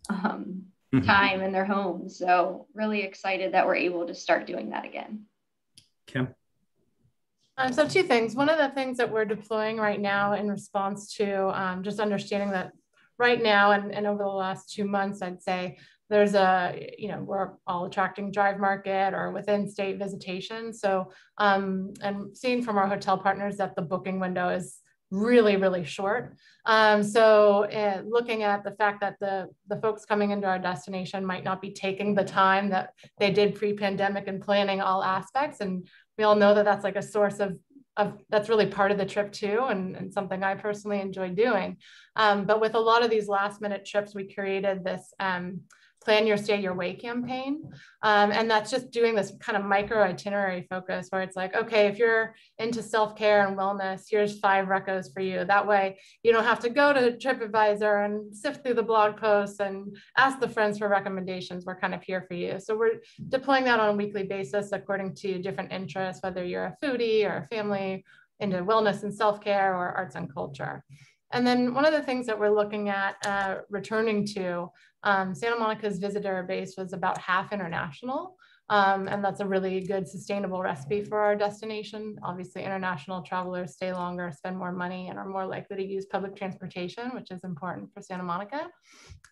um, mm-hmm. time in their homes so really excited that we're able to start doing that again. Kim? Um, so two things. One of the things that we're deploying right now in response to um, just understanding that right now and, and over the last two months i'd say there's a, you know, we're all attracting drive market or within state visitation. So, um, and seeing from our hotel partners that the booking window is really, really short. Um, so uh, looking at the fact that the, the folks coming into our destination might not be taking the time that they did pre-pandemic and planning all aspects. And we all know that that's like a source of of, that's really part of the trip too and, and something i personally enjoy doing um, but with a lot of these last minute trips we created this um, plan your stay your way campaign. Um, and that's just doing this kind of micro itinerary focus where it's like okay if you're into self-care and wellness here's five recos for you. That way you don't have to go to tripadvisor and sift through the blog posts and ask the friends for recommendations. We're kind of here for you. So we're deploying that on a weekly basis according to different interests whether you're a foodie or a family into wellness and self-care or arts and culture. And then one of the things that we're looking at uh, returning to, um, Santa Monica's visitor base was about half international. Um, and that's a really good sustainable recipe for our destination. Obviously, international travelers stay longer, spend more money, and are more likely to use public transportation, which is important for Santa Monica.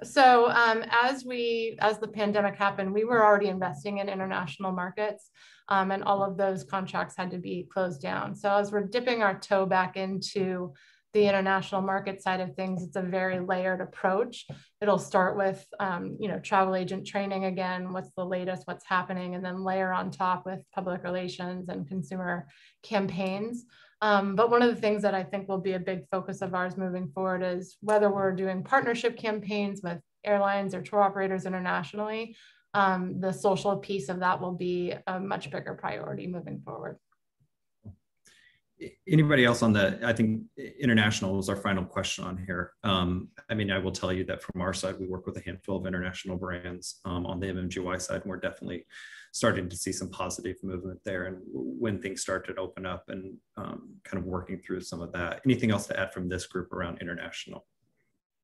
So um, as we, as the pandemic happened, we were already investing in international markets, um, and all of those contracts had to be closed down. So as we're dipping our toe back into the international market side of things, it's a very layered approach. It'll start with, um, you know, travel agent training again, what's the latest, what's happening, and then layer on top with public relations and consumer campaigns. Um, but one of the things that I think will be a big focus of ours moving forward is whether we're doing partnership campaigns with airlines or tour operators internationally, um, the social piece of that will be a much bigger priority moving forward anybody else on the i think international was our final question on here. Um, i mean i will tell you that from our side we work with a handful of international brands um, on the mmgy side and we're definitely starting to see some positive movement there and when things start to open up and um, kind of working through some of that. Anything else to add from this group around international?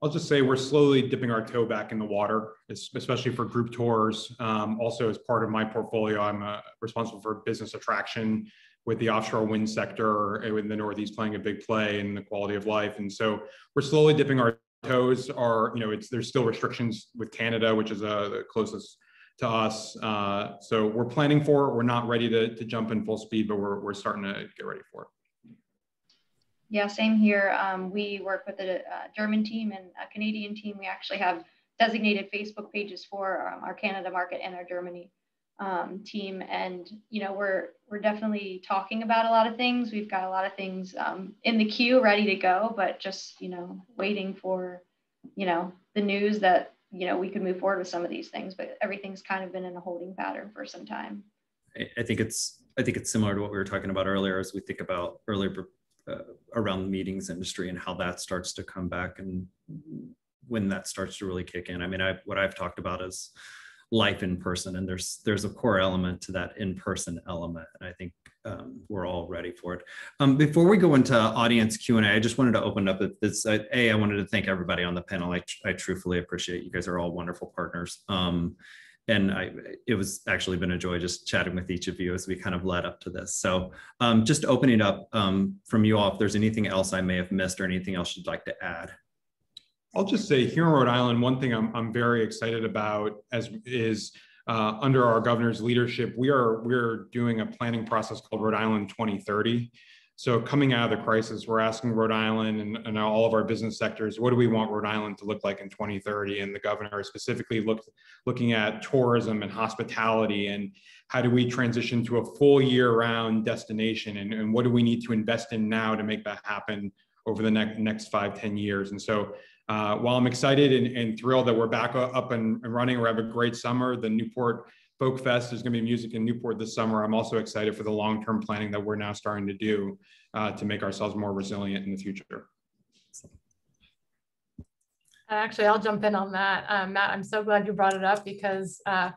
I'll just say we're slowly dipping our toe back in the water, especially for group tours. Um, also, as part of my portfolio, I'm uh, responsible for business attraction with the offshore wind sector in the Northeast playing a big play in the quality of life. And so we're slowly dipping our toes. Are you know, it's there's still restrictions with Canada, which is uh, the closest to us. Uh, so we're planning for it. We're not ready to, to jump in full speed, but we're, we're starting to get ready for it. Yeah, same here. Um, we work with a, a, German team and a Canadian team. We actually have designated Facebook pages for um, our Canada market and our Germany um, team and you know we're we're definitely talking about a lot of things. We've got a lot of things um, in the queue ready to go but just you know waiting for you know the news that you know we could move forward with some of these things but everything's kind of been in a holding pattern for some time. I think it's i think it's similar to what we were talking about earlier as we think about earlier uh, around the meetings industry and how that starts to come back and when that starts to really kick in. I mean i what i've talked about is life in person and there's there's a core element to that in-person element and i think um, we're all ready for it um, before we go into audience q&a i just wanted to open up this uh, a i wanted to thank everybody on the panel i, I truthfully appreciate you guys are all wonderful partners um, and I, it was actually been a joy just chatting with each of you as we kind of led up to this. So um, just opening up um, from you all, if there's anything else I may have missed or anything else you'd like to add. I'll just say here in Rhode Island, one thing I'm, I'm very excited about as is uh, under our governor's leadership, we are we're doing a planning process called Rhode Island 2030. So coming out of the crisis, we're asking Rhode Island and, and, all of our business sectors, what do we want Rhode Island to look like in 2030? And the governor specifically looked looking at tourism and hospitality and how do we transition to a full year-round destination and, and what do we need to invest in now to make that happen over the next next five, 10 years. And so uh, while I'm excited and, and, thrilled that we're back up and, and running, we have a great summer. The Newport Folk Fest is going to be music in Newport this summer. I'm also excited for the long-term planning that we're now starting to do uh, to make ourselves more resilient in the future. Actually, I'll jump in on that. Um, Matt, I'm so glad you brought it up because uh,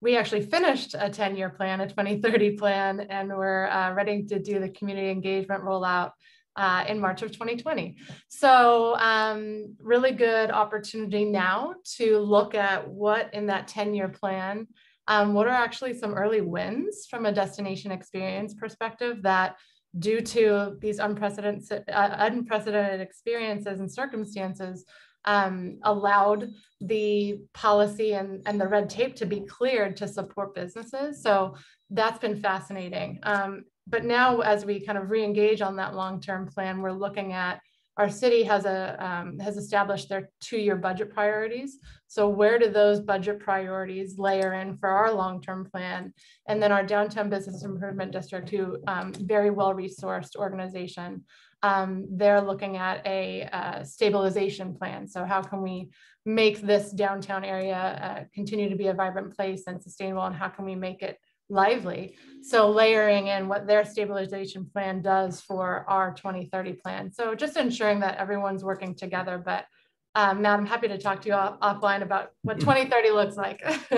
we actually finished a 10-year plan, a 2030 plan, and we're uh, ready to do the community engagement rollout uh, in March of 2020. So um, really good opportunity now to look at what in that 10-year plan, um, what are actually some early wins from a destination experience perspective that due to these unprecedented, uh, unprecedented experiences and circumstances um, allowed the policy and, and the red tape to be cleared to support businesses. So that's been fascinating. Um, but now as we kind of re-engage on that long-term plan, we're looking at our city has a um, has established their two-year budget priorities. So where do those budget priorities layer in for our long-term plan? And then our downtown business improvement district, who um, very well-resourced organization, um, they're looking at a uh, stabilization plan. So how can we make this downtown area uh, continue to be a vibrant place and sustainable, and how can we make it lively. So layering in what their stabilization plan does for our 2030 plan. So just ensuring that everyone's working together. But um, Matt, I'm happy to talk to you off offline about what 2030 looks like.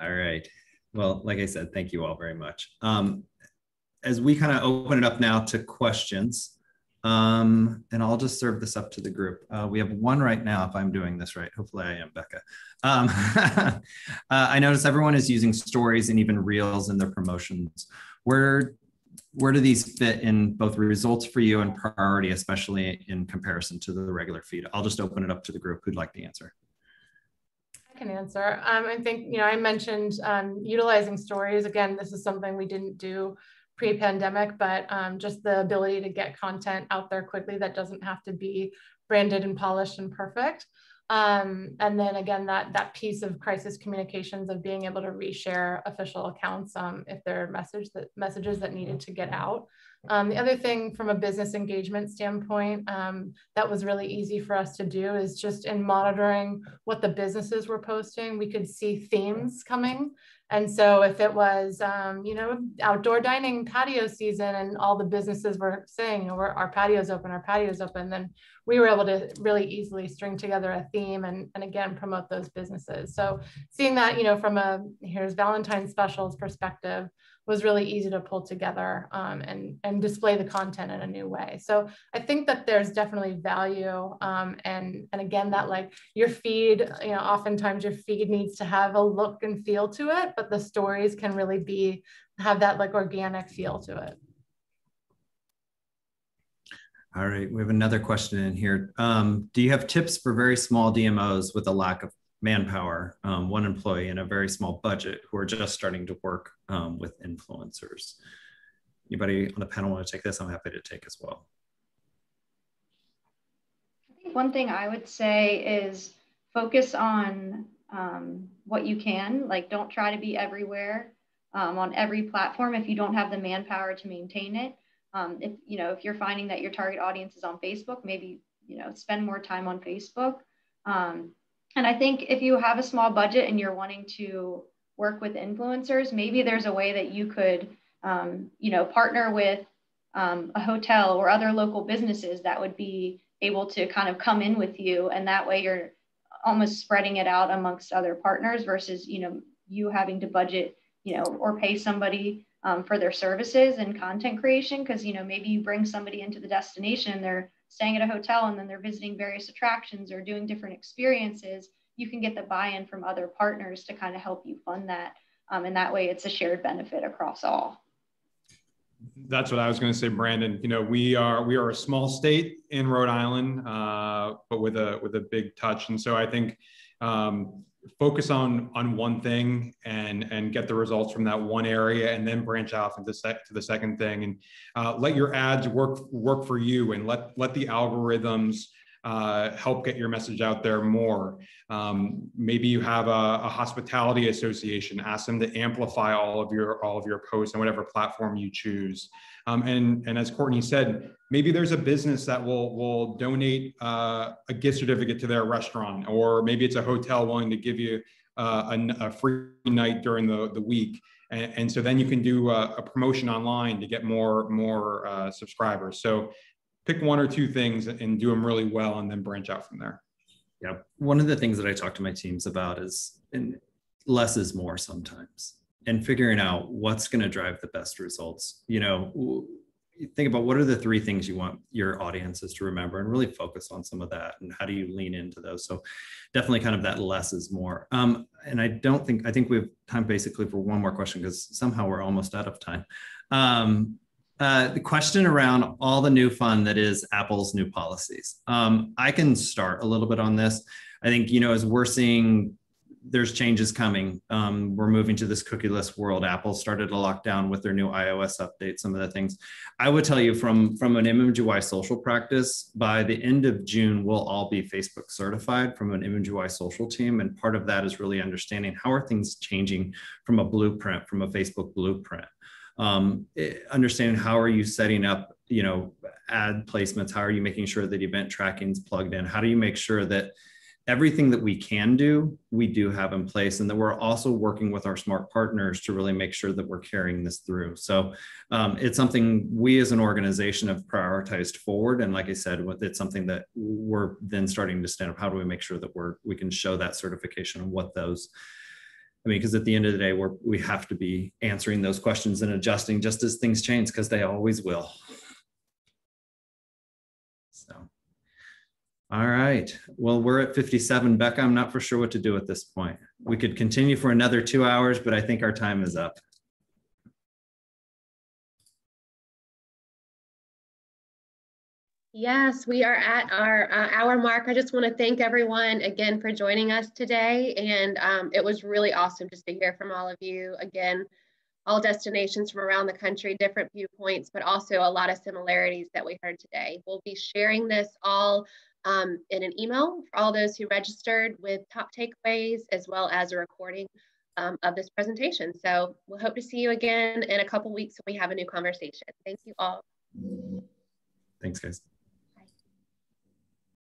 all right. Well, like I said, thank you all very much. Um, as we kind of open it up now to questions, um, and I'll just serve this up to the group. Uh, we have one right now, if I'm doing this right. Hopefully I am, Becca. Um, uh, I notice everyone is using stories and even reels in their promotions. Where, where do these fit in both results for you and priority, especially in comparison to the regular feed? I'll just open it up to the group who'd like to answer. I can answer. Um, I think, you know, I mentioned um, utilizing stories. Again, this is something we didn't do pre-pandemic, but um, just the ability to get content out there quickly that doesn't have to be branded and polished and perfect. Um, and then again, that that piece of crisis communications of being able to reshare official accounts um, if there are message that messages that needed to get out. Um, the other thing from a business engagement standpoint um, that was really easy for us to do is just in monitoring what the businesses were posting, we could see themes coming and so if it was, um, you know, outdoor dining patio season and all the businesses were saying, you know, our patio's open, our patio's open, then we were able to really easily string together a theme and, and again, promote those businesses. So seeing that, you know, from a, here's Valentine's specials perspective, was really easy to pull together um, and, and display the content in a new way. So I think that there's definitely value. Um, and, and again, that like your feed, you know, oftentimes your feed needs to have a look and feel to it, but the stories can really be, have that like organic feel to it. All right, we have another question in here. Um, do you have tips for very small DMOs with a lack of manpower, um, one employee and a very small budget who are just starting to work um, with influencers. Anybody on the panel want to take this? I'm happy to take as well. I think one thing I would say is focus on um, what you can. Like, don't try to be everywhere um, on every platform if you don't have the manpower to maintain it. Um, if you know if you're finding that your target audience is on Facebook, maybe you know spend more time on Facebook. Um, and I think if you have a small budget and you're wanting to work with influencers, maybe there's a way that you could, um, you know, partner with um, a hotel or other local businesses that would be able to kind of come in with you, and that way you're almost spreading it out amongst other partners versus, you know, you having to budget, you know, or pay somebody um, for their services and content creation. Because you know maybe you bring somebody into the destination they're staying at a hotel and then they're visiting various attractions or doing different experiences, you can get the buy-in from other partners to kind of help you fund that. Um, and that way it's a shared benefit across all. That's what I was going to say, Brandon. You know, we are we are a small state in Rhode Island, uh, but with a with a big touch. And so I think um, focus on on one thing and and get the results from that one area and then branch off into sec, to the second thing and uh, let your ads work work for you and let let the algorithms uh, help get your message out there more. Um, maybe you have a, a, hospitality association. Ask them to amplify all of your all of your posts on whatever platform you choose. Um, and, and as Courtney said, maybe there's a business that will, will donate uh, a gift certificate to their restaurant, or maybe it's a hotel willing to give you uh, a, a, free night during the, the week. And, and so then you can do a, a promotion online to get more, more uh, subscribers. So pick one or two things and do them really well and then branch out from there. Yeah. One of the things that I talk to my teams about is and less is more sometimes and figuring out what's going to drive the best results. You know, think about what are the three things you want your audiences to remember and really focus on some of that and how do you lean into those. So definitely kind of that less is more. Um, and i don't think i think we have time basically for one more question because somehow we're almost out of time. Um, uh, the question around all the new fun that is apple's new policies. Um, i can start a little bit on this. I think you know as we're seeing there's changes coming. Um, we're moving to this cookieless world. Apple started to lock down with their new iOS update. Some of the things I would tell you from from an MMGY social practice. By the end of June, we'll all be Facebook certified from an MMGY social team, and part of that is really understanding how are things changing from a blueprint, from a Facebook blueprint. Um, eh, understanding how are you setting up you know ad placements how are you making sure that event tracking is plugged in how do you make sure that everything that we can do, we do have in place, and that we're also working with our smart partners to really make sure that we're carrying this through. So um, it's something we as an organization have prioritized forward. And like I said, it's something that we're then starting to stand up. How do we make sure that we're we can show that certification and what those I mean, because at the end of the day, we're we have to be answering those questions and adjusting just as things change, because they always will. So. All right. Well, we're at 57. Becca, I'm not for sure what to do at this point. We could continue for another two hours, but I think our time is up. Yes, we are at our uh, hour mark. I just want to thank everyone again for joining us today. And um, it was really awesome just to hear from all of you. Again, all destinations from around the country, different viewpoints, but also a lot of similarities that we heard today. We'll be sharing this all um, in an email for all those who registered with top takeaways as well as a recording um, of this presentation. So we'll hope to see you again in a couple weeks when we have a new conversation. Thank you all. Thanks, guys.